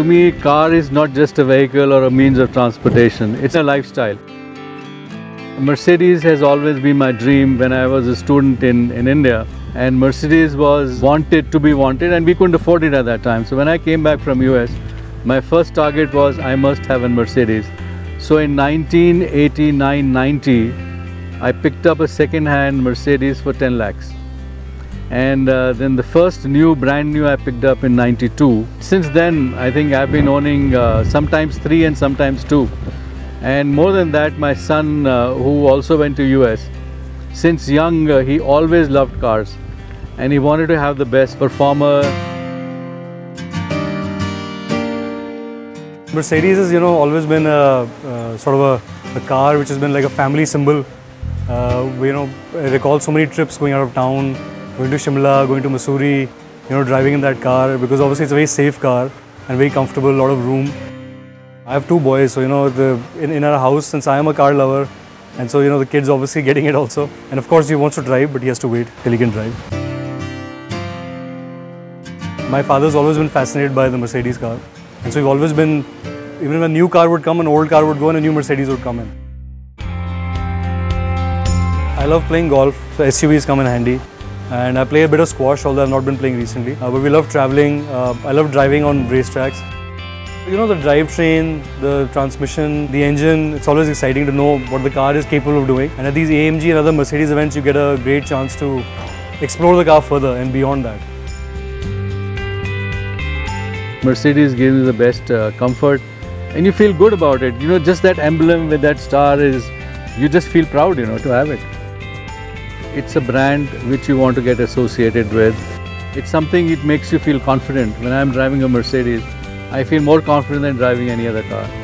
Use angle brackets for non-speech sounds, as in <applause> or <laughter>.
To me, car is not just a vehicle or a means of transportation. It's a lifestyle. Mercedes has always been my dream when I was a student in, in India. And Mercedes was wanted to be wanted and we couldn't afford it at that time. So when I came back from US, my first target was I must have a Mercedes. So in 1989-90, I picked up a second-hand Mercedes for 10 lakhs. And uh, then the first new, brand new I picked up in 92. Since then, I think I've been owning uh, sometimes three and sometimes two. And more than that, my son, uh, who also went to US, since young, uh, he always loved cars. And he wanted to have the best performer, Mercedes has, you know, always been a, sort of a, a, car which has been like a family symbol. Uh, you know, I recall so many trips going out of town, going to Shimla, going to Mussoorie, you know, driving in that car because obviously it's a very safe car and very comfortable, a lot of room. I have two boys, so you know, the, in, in our house, since I am a car lover, and so you know, the kids obviously <laughs> getting it also. And of course, he wants to drive, but he has to wait till he can drive. My father's always been fascinated by the Mercedes car. And so we've always been, even when a new car would come, an old car would go and a new Mercedes would come in. I love playing golf, so SUVs come in handy. And I play a bit of squash, although I've not been playing recently. Uh, but we love traveling. Uh, I love driving on racetracks. You know, the drivetrain, the transmission, the engine, it's always exciting to know what the car is capable of doing. And at these AMG and other Mercedes events, you get a great chance to explore the car further and beyond that. Mercedes gives you the best uh, comfort and you feel good about it. You know, just that emblem with that star is, you just feel proud, you know, to have it. It's a brand which you want to get associated with. It's something it makes you feel confident. When I'm driving a Mercedes, I feel more confident than driving any other car.